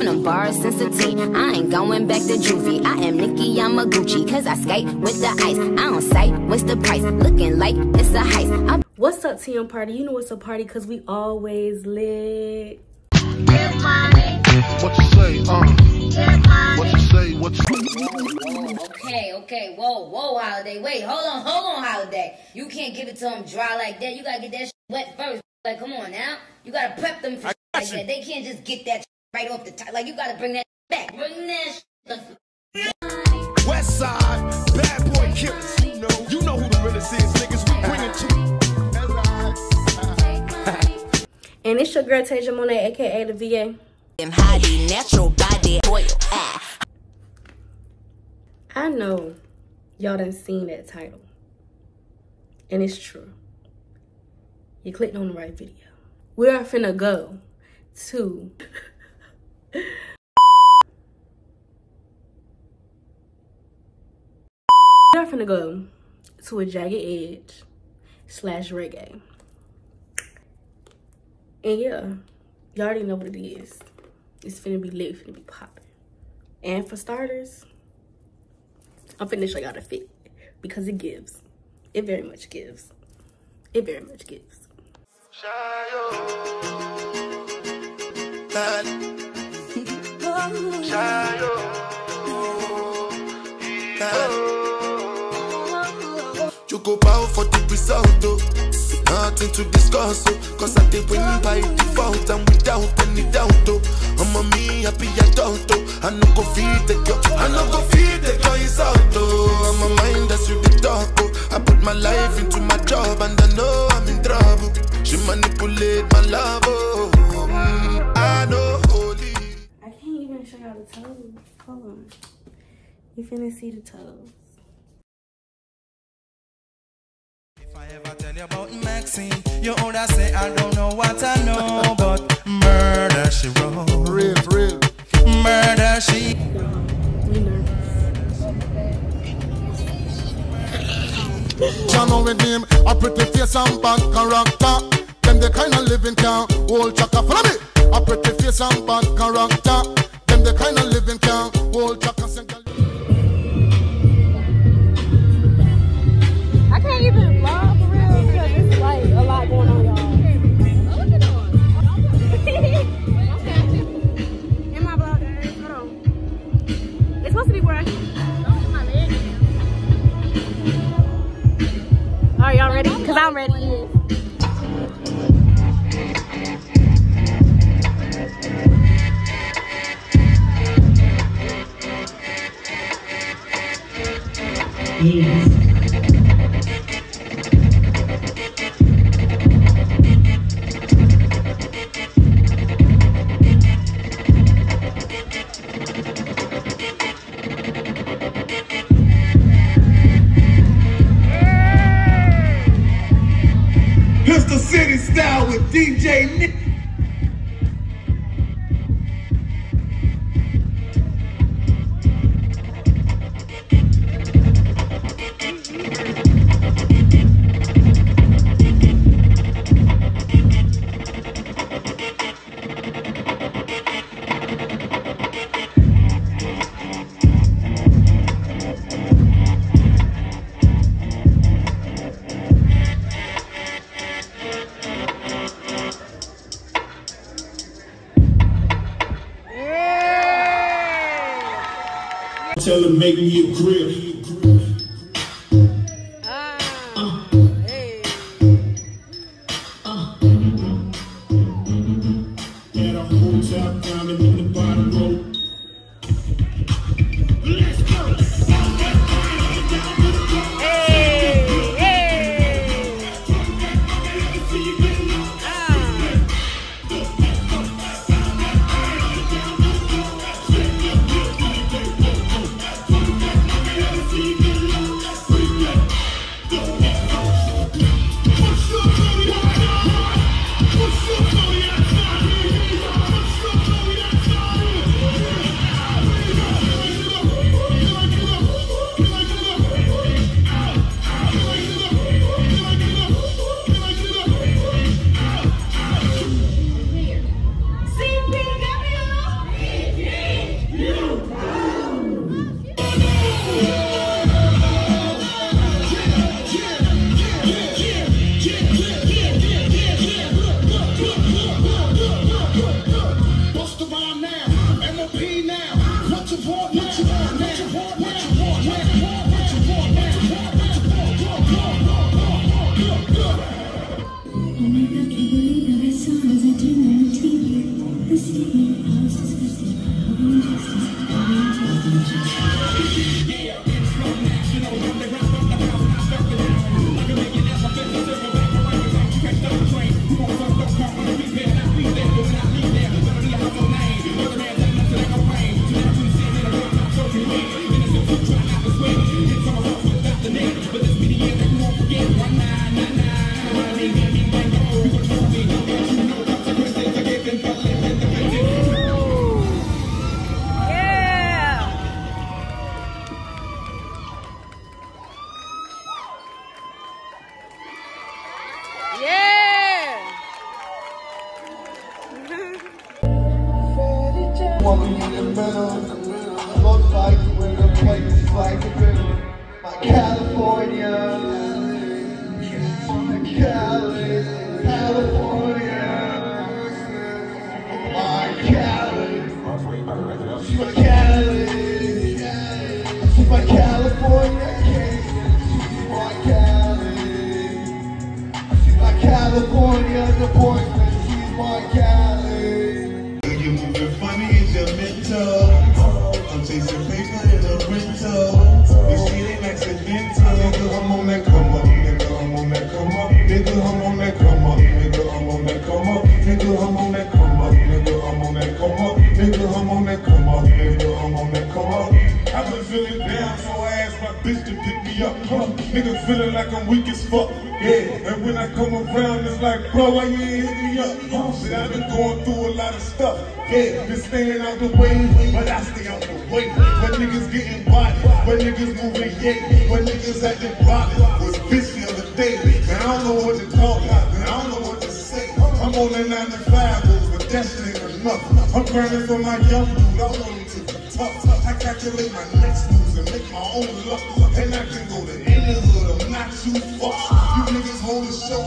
Serving them bars since a teen. I ain't going back to juvie. I am Nicki Yamaguchi, cause I skate with the ice. I don't sight, what's the price? Looking like it's a heist. I'm What's up, TM Party? You know it's a party because we always lit. What you say, uh? What you say, what you Okay, okay, whoa, whoa, holiday. Wait, hold on, hold on, holiday. You can't give it to them dry like that. You gotta get that shit wet first. Like, come on now. You gotta prep them for shit like that. They can't just get that shit right off the top. Like, you gotta bring that back. Bring that. West side, bad boy killers. You know, you know who the realest is, niggas. We bring it to you. And it's your girl Ta'Jah Monae, aka the VA. them hottie, natural body oil. Ah. I know y'all done seen that title. And it's true. You clicked on the right video. We are finna go to We are finna go to a Jagged Edge slash reggae. And yeah, y'all already know what it is. It's finna be lit, finna be popping. And for starters, I'm finna show y'all the fit because it gives. It very much gives. It very much gives. You go bow for the result, oh. Nothing to discuss, oh. Cause I did win by default and without any doubt, oh. I'm a me happy adult, oh. I no go feed the girl, I no go feed the girl is out, oh. I'm a mind that's you the talk, oh. I put my life into my job and I know I'm in trouble. She manipulate my love, oh. Mm, I know the toes. Hold on. You finna see the toes. If I ever tell you about Maxine, you older say I don't know what I know, but murder she wrote, Real, real. murder she. Channel with him, a pretty face and bad character. Them the kind of living can hold chaka. Follow me. A pretty face and bad character. I can't even vlog real because like a lot going on, y'all. In my vlog. It's supposed to be Are y'all ready? Because I'm ready. Pistol Tell him make me a grill. My bitch to pick me up. Huh? Nigga feeling like I'm weak as fuck. Yeah, and when I come around, it's like, bro, why you ain't hit me up? Huh? Shit, I've been going through a lot of stuff. Yeah, been staying out the way, but I stay out the way. When niggas getting body, when niggas moving yeah, when niggas acting body. Was bitch the other day, and I don't know what to talk about, and I don't know what to say. I'm on that 9 to 5, but that shit ain't enough. I'm grinding for my young dude, I want him to be tough. I calculate my next moves and make my own luck. And I can go to any hood, I'm not too far. You niggas hold the show,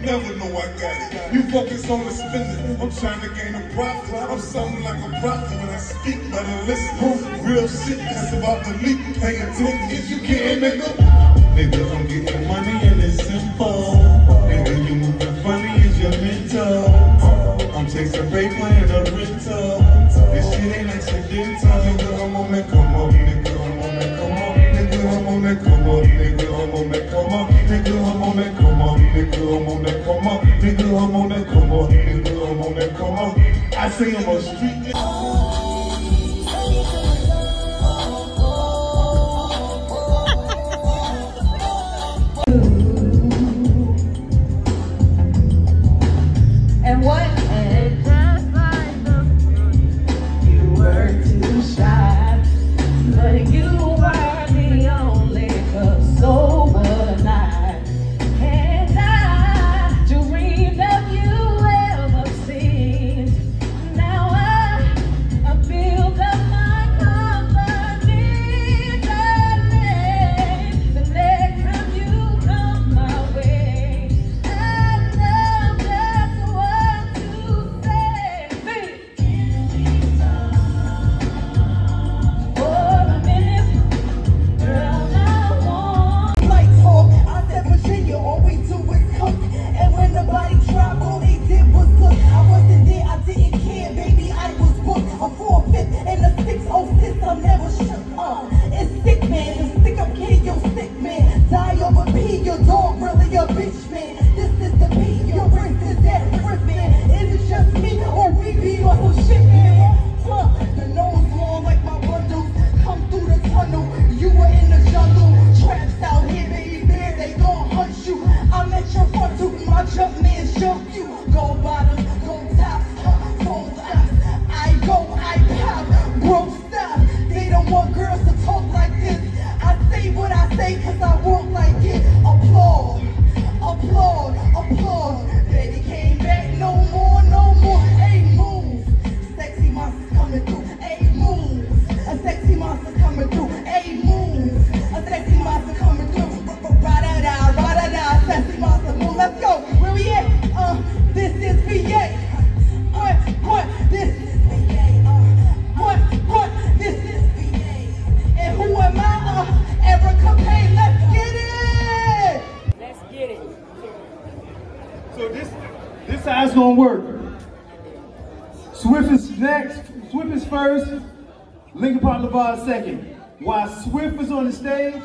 never know I got it. You focus on the spending, I'm trying to gain a profit. I'm something like a prophet when I speak, better listen. Real shit, that's about to leak. Pay attention if you can't nigga. Nigga, I'm getting money and it's simple. Nigga, you moving funny, is your mental. I'm chasing paper in a rental. This shit ain't accidental. Nigga, I'm on that come up. Nigga, me como, nigga, homo me como, nigga, homo me como, nigga, homo me como, nigga, homo me como, nigga, homo me como. I see him on street. On the stage,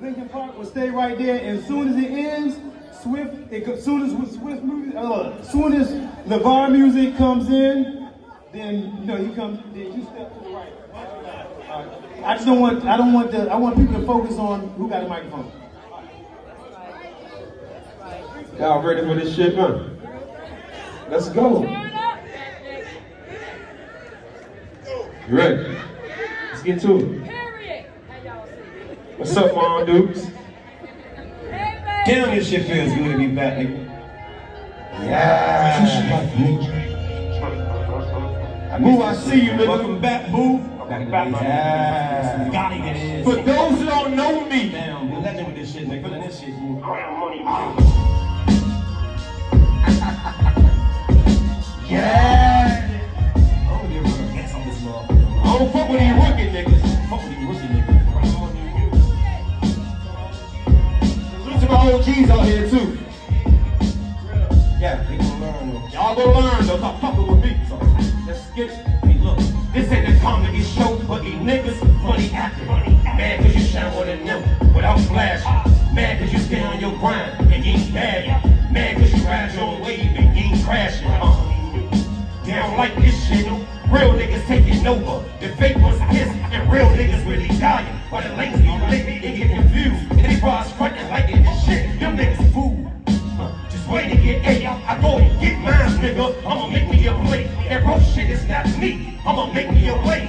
Lincoln Park will stay right there. And as soon as it ends, Swift. It, as soon as Swift music, uh, soon as Lavar music comes in, then you know he comes. Then you step to the right. I just don't want. I don't want the. I want people to focus on who got the microphone. Y'all ready for this shit, huh? Let's go. You ready? Let's get to it. What's up, Mom Dukes? Damn, this shit feels good to be back, nigga. Yeah. Boo, I see you, nigga. Welcome back, Boo. Yeah. Gotta get in. For those who don't know me, Damn, legend with this shit, nigga. Feeling this shit, Boo. yeah. I don't give a gas on this motherfucker. I don't fuck with these rookie niggas. Fuck with these rookie niggas. My OGs out here too. Yeah, they learn though. Y'all go learn though. Stop fucking with me. So let's get it. Hey, look. This ain't a comedy show for these niggas. Funny acting. Mad cause you shine more than them without flash. Mad cause you stay on your grind and you ain't bad. Mad cause you ride your wave and you ain't crashing. Uh. They don't like this shit. Real niggas taking over. The fake ones pissed and real niggas really dying. But the lanes be lit, they get confused. And they bras frontin' like it make me a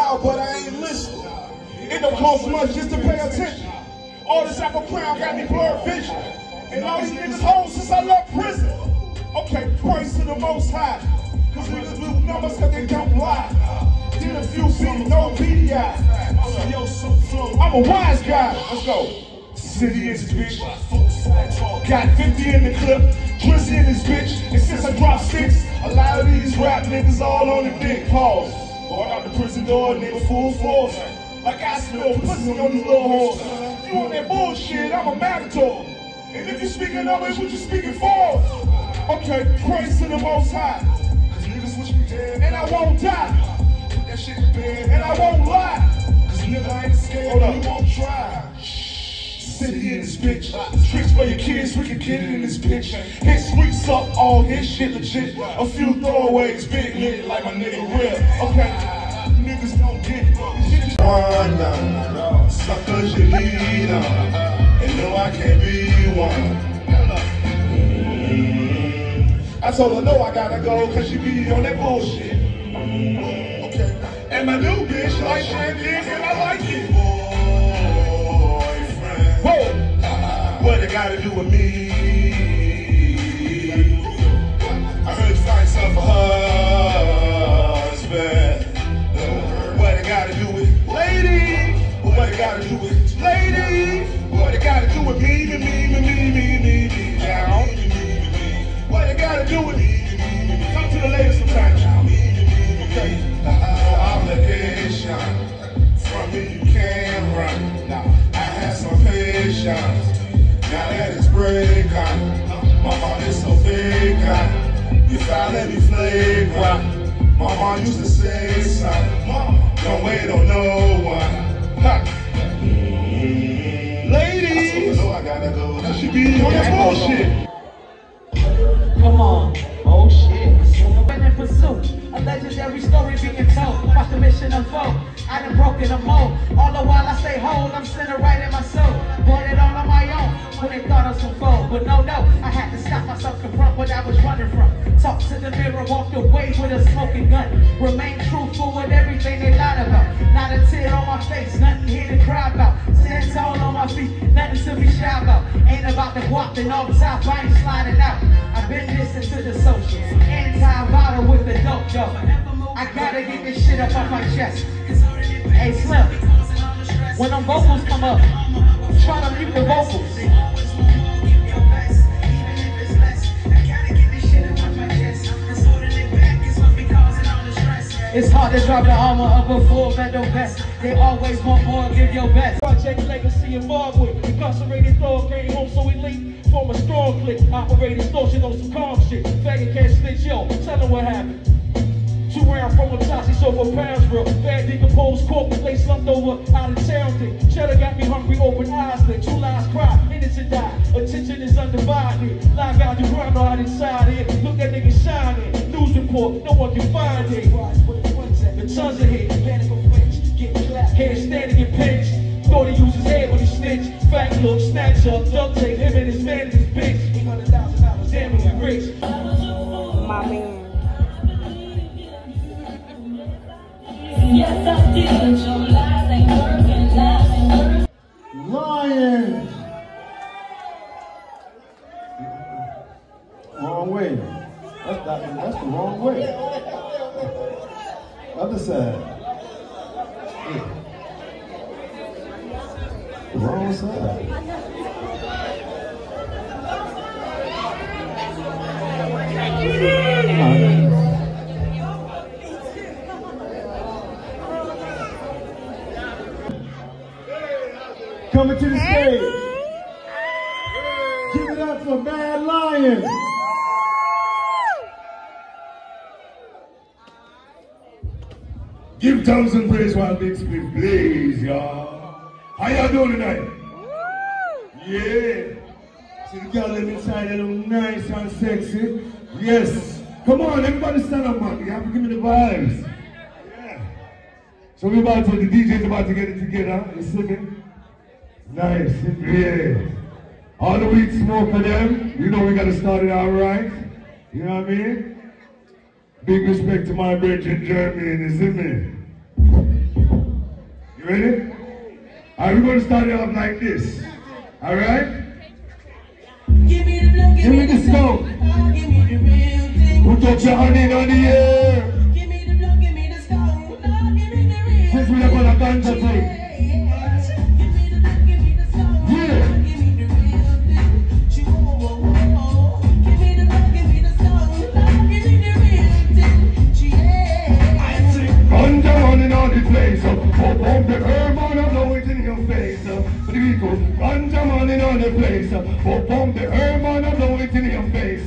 loud, but I ain't listening. It don't cost much just to pay attention. All this apple crown got me blurred vision. And all these niggas hoes since I left prison. Okay, praise to the most high. Cause niggas lose numbers cause they don't lie. Did a few beats, no BDI. I'm a wise guy. Let's go. City is bitch. Got 50 in the clip. Drizzy in this bitch. And since I dropped six, a lot of these rap niggas all on the dick. Pause. Going out the prison door, nigga, full force. Like I spill pussy on these little horse. You on that bullshit, I'm a matador. And if you speaking of it, what you speaking for? Okay, praise to the most high. Cause niggas wish me dead. And I won't die. Put that shit in bed. And I won't lie. Cause nigga, I ain't scared. Hold up. You won't try. City in this bitch. Tricks for your kids, we can get it in this bitch. Hit streets up, all his shit legit. A few throwaways, big lit like my nigga real. Okay, niggas don't get it. One suckers you lead on. And no, I can't be one. I told her no, I gotta go, cause she be on that bullshit. Okay. And my new bitch like Shandy, It gotta do with me? I heard you find something for husband. What it gotta do with lady? What it gotta do with lady? What it gotta do with me, me, me, me, me, me, me, me, now? What it gotta do with me? Talk to the ladies sometime. Okay. No obligation. From me you can't run. Now I have some patience. Now that it's break My heart is so vacant. You found me flagrant. Uh. My mom used to say. Mom, don't wait on no one. They always want more, give your best. Project Legacy involved with incarcerated thug came home so elite. Form a strong click, operating extortion on some calm shit. Faggot can't snitch, yo, tell them what happened. Two round from a Tassie over pounds, bro. Bad decomposed corpse, lay slumped over out of town thing. Cheddar got me hungry, open eyes lit. Two lies cry, innocent die. Attention is undivided. Lie guys, you grind on inside it. Look at niggas shining. News report, no one can find it. The tons of hit, panic on French, get clapped. Head standing in pinch. Thought he used his head when he snitched. Fat look, snatch up, duct tape, him and his man and his bitch. He hundred thousand dollars, damn he rich. My man. Yes, I did, but your lies ain't working, lies ain't working. Lion. Wrong way. That's, that, that's the wrong way. Other side. Yeah. Wrong side. Coming to the stage. Give it up for Mad Lion. Give and praise while big split blaze, y'all. How y'all doing tonight? Yeah. See the girl them inside, they look nice and sexy. Yes. Come on, everybody stand up, man. You have to give me the vibes. Yeah. So we about to, the DJ's about to get it together. You see me? Nice. Yeah. All the weed smoke for them. You know we gotta start it out right. You know what I mean? Big respect to my bridge in Germany, you see me? You ready? Alright, we're gonna start it off like this. Alright? Give me the blood, Give me the smoke. give me the real thing. Put your hand in on the air. Give me the blood, give me the Lord, give me the real Since we are gonna dance a thing. Give me the blood, give me the stone, Yeah. Lord, give me the real thing. She- whoa, whoa, whoa. Give me the blood, give me the stone, Lord, give me the real thing. She- yeah. I sing Ganja running on the place. uh, Pop the herb ganja running on the place. Pop up the herb and I blow it in your face.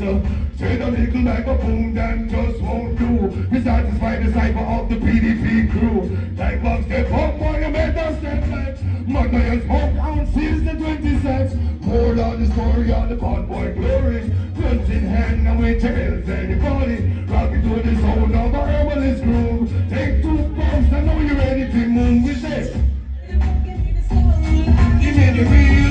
Say the little like a boom that just won't do. We satisfy the cipher of the BDP crew. Like bugs step up on your better step back. Mother and smoke down since the 26. More on the story on the convoy glory. Guns in hand and we tails anybody. Rock it to the sound of a herbalist groove. Take two pumps, I know you're ready to move. We say, give me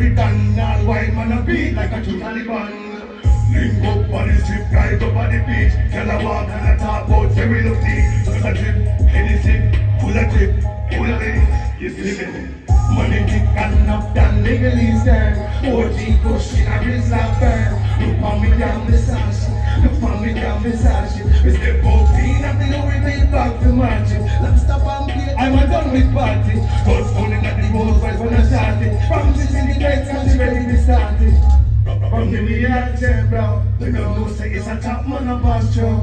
like American, all white man a beat like a true Taliban. Link up on the strip, guide up on the beach. Can I walk and I talk about Jerry Lucky? Just a trip, anything, full of trip, full of it. You see me? Money kick and up down legally stand. OG pushing a wrist like burn. Look on me down Versace, look on me down Versace. We step out clean up the Louis V back to marching. Let's stop and play, I'm a done with party. Touchdown in at the Rolls Royce when I started. From the city gates, and she ready to start it. From the me bro. They don't know say it's a top man of pass through.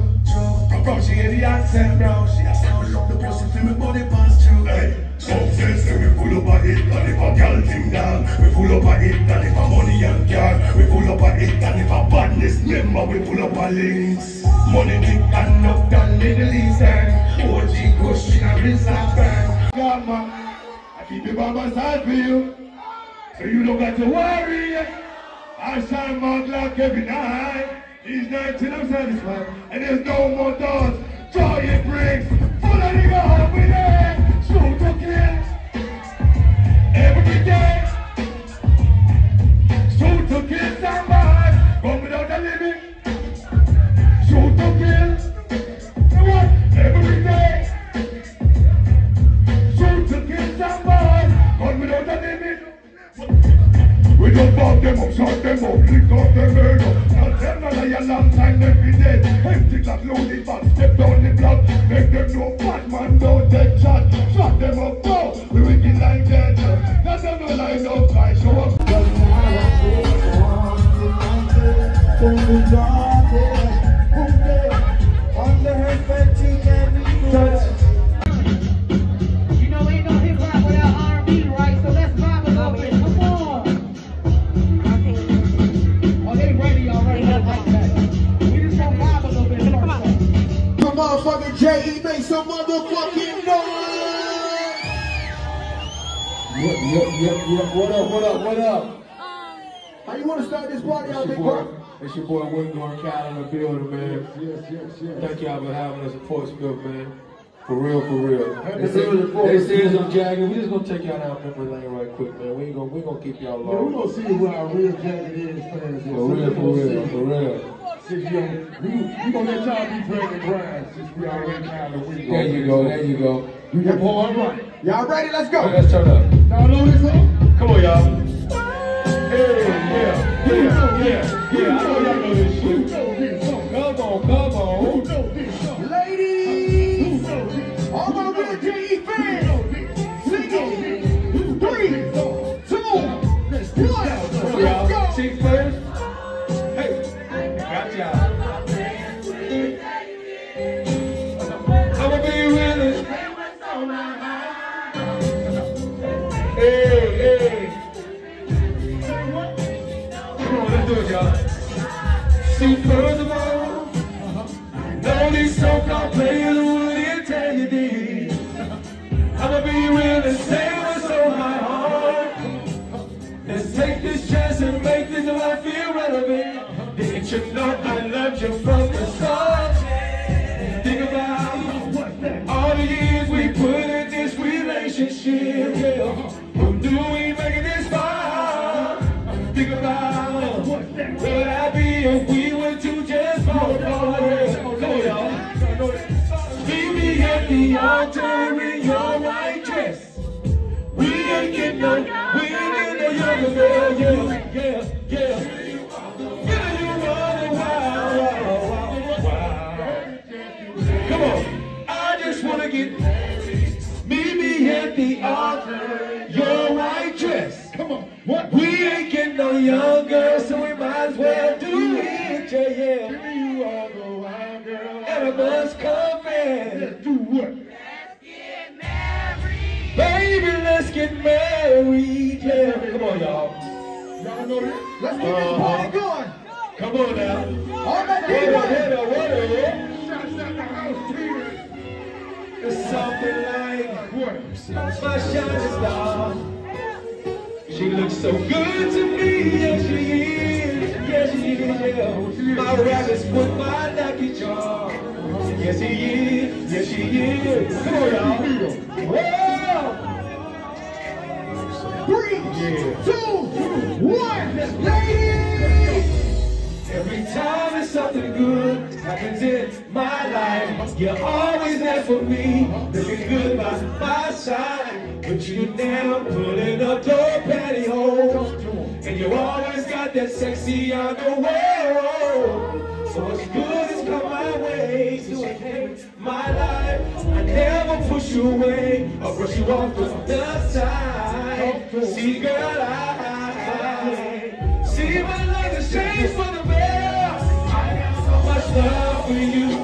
From she hear the accent, bro. She a sound love the pussy feel me body pass through. Hey, Success, we full up a hit and if a girl thing down, we full up a hit and if a money and car, we full up a hit and if a badness member, we full up a links. Money big and up than Middle Eastern, OG question and research band. God man, I keep you by my side for you, so you don't got to worry. I shine my Glock every night. These 19 I'm satisfied, and there's no more doors. Joy it brings, full of nigga hope with it. Every day. Party out, It's big your boy, bro? it's your boy Wingo Cal in the building, man. Yes, yes, yes. Thank y'all for having us at Portsmouth, man. For real, for real. Happy They say, to be they say it's on Jagger. We just gonna take y'all down memory lane right quick, man. We ain't gonna, we gonna keep y'all Yeah, we gonna see where our real jacket is fans. For real, for real, for real. Since you we, we gonna let y'all be Brandon Grimes since we already kind of we There you go, there you go. You got all right. Y'all ready? Let's go. Let's turn up. Y'all know this song? Come on, y'all. Hey, yeah, yeah, yeah, See, first of all, none these so-called players would tell you this. I'ma be real and say what's on my heart. Let's take this chance and make this life feel relevant. Didn't you know I loved you from the start? Think about all the years we put in this relationship. Yeah. Who knew yeah, yeah. Give me you all the wild girl, and I must confess. Do what? Baby, let's get married. Yeah, come on, y'all. Y'all know this? Let's get this party uh-huh. going. Come on now. All my What up, what up, what? Shots at the house, tears. It's something like What? my shining star. She looks so good to me, yes she is, yeah. My rabbit's foot, my lucky charm. Yes he is, yes she is. Come on, y'all. One. Ladies. Every time something good happens in my life, you're always there for me, looking good by my side. But you never pulling up your pantyhose, and you always got that sexy underwear. So what's good has come my way, my life. I never push you away or brush you off the side. See, girl, I see my life has changed for the better. I got so much love for you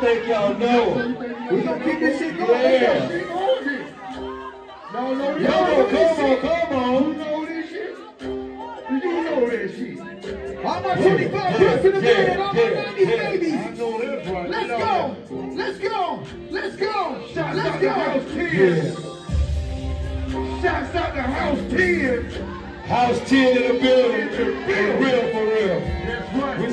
don't think y'all know. We gonna keep this shit going. Yeah. No, no, Yo, come on, come on. You know this shit? You know shit. All my 25 years in the bed, all my 90s babies. I know this right. Let's go. Let's go. Let's go. Shots Let's out the house go. 10. Shots out the house 10. House 10 in the building. For real, for real.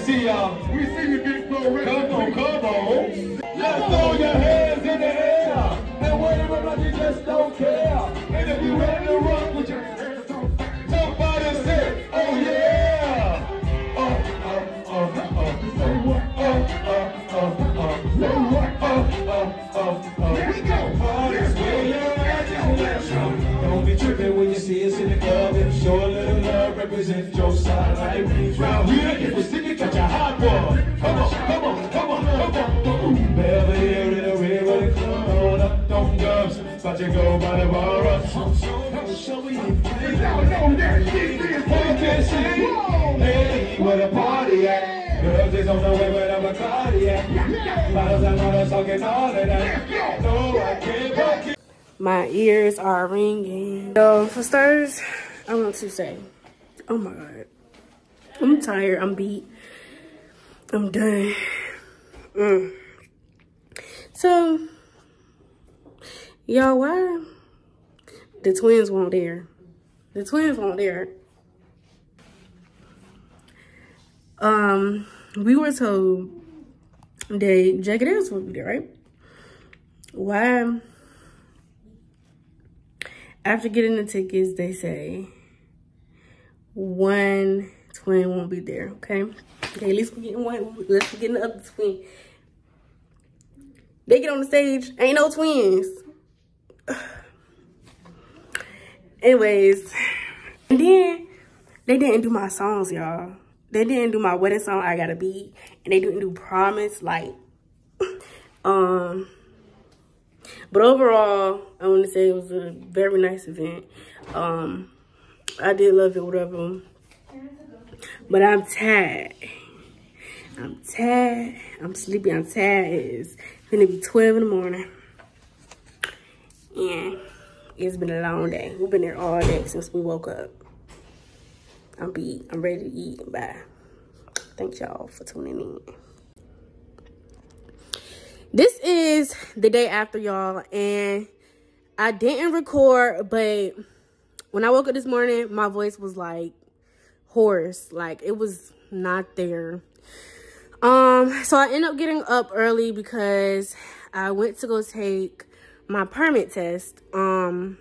That's right. We see y'all. We see you big flow ready. Come on, come on. Let's throw your hands in the air. And whatever like you just don't care. And if you ready to rock with your hands on somebody say, oh yeah. Uh, uh, uh, uh. Say what? Uh, uh, uh, uh. Say what? Uh, uh, uh, uh. Here we go. Parties where you're at, just let's. Don't be tripping when you see us in the club. And show a little love, represent your side like we round here. If we stick it, a hot one. Come on, come on, come on, come on. Boom. Beverly in the red with a clone up on dubs. About to go by the bar up. Show me Y'all know that shit is can see. Hey, where the party at? Girls is on the way where the Bacardi at. Bottles and bottles talking all of that. No, I can't fuck it. My ears are ringing. So for starters, I want to say, oh my god, I'm tired. I'm beat. I'm done. Mm. So, y'all, why the twins weren't there? The twins weren't there. Um, we were told that Jagged Edge would be there, right? Why? After getting the tickets, they say one twin won't be there. Okay, okay. At least we're getting one. Let's get the other twin. They get on the stage, ain't no twins. Anyways, and then they didn't do my songs, y'all. They didn't do my wedding song, I Gotta Be, and they didn't do Promise, like, um, but overall, I want to say it was a very nice event. Um, I did love it, whatever. But I'm tired. I'm tired. I'm sleepy. I'm tired. It's gonna be 12 in the morning. And it's been a long day. We've been there all day since we woke up. I'm beat. I'm ready to eat. Bye. Thanks y'all for tuning in. This is the day after y'all and I didn't record, but when I woke up this morning, my voice was like hoarse. Like it was not there. Um, so I ended up getting up early because I went to go take my permit test. Um,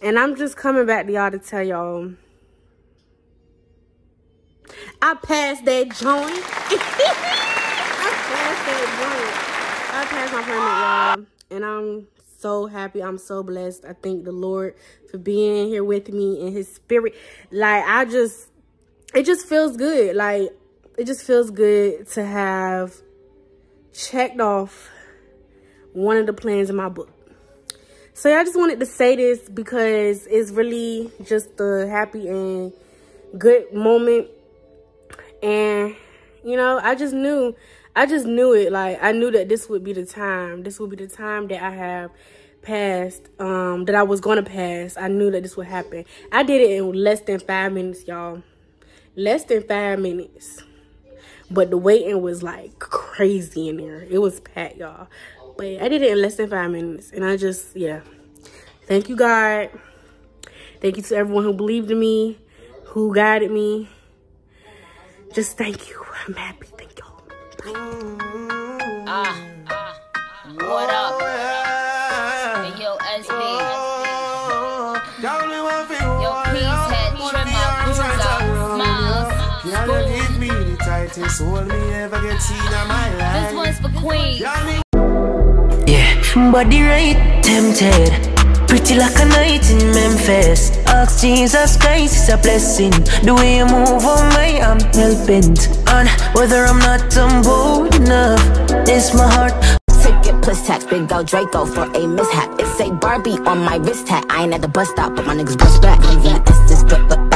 and I'm just coming back to y'all to tell y'all I passed that joint. I passed that joint. I passed my permit, y'all. And I'm so happy. I'm so blessed. I thank the Lord for being here with me in his spirit. Like, I just, it just feels good. Like, it just feels good to have checked off one of the plans in my book. So yeah, I just wanted to say this because it's really just a happy and good moment. And, you know, I just knew, I just knew it. Like, I knew that this would be the time. This would be the time that I have passed, um, that I was going to pass. I knew that this would happen. I did it in less than five minutes, y'all. Less than five minutes. But the waiting was like crazy in there. It was packed, y'all. But I did it in less than five minutes. And I just, yeah. Thank you, God. Thank you to everyone who believed in me, who guided me. Just thank you. I'm happy. Thank y'all. Ah, ah, what up? Hey, yo, SB. Yo, peace head, trim my bruiser, smiles, Can you give me the tightest hold me ever get seen in my life? This one's for Queen. Yeah, body right, tempted. Pretty like a night in Memphis. Ask Jesus Christ, it's a blessing. The way you move on my arm, hell bent. On whether I'm not bold enough, it's my heart. Ticket plus tax, big old Draco for a mishap. It say Barbie on my wrist hat. I ain't at the bus stop, but my niggas bust back. Leaving the Estes but but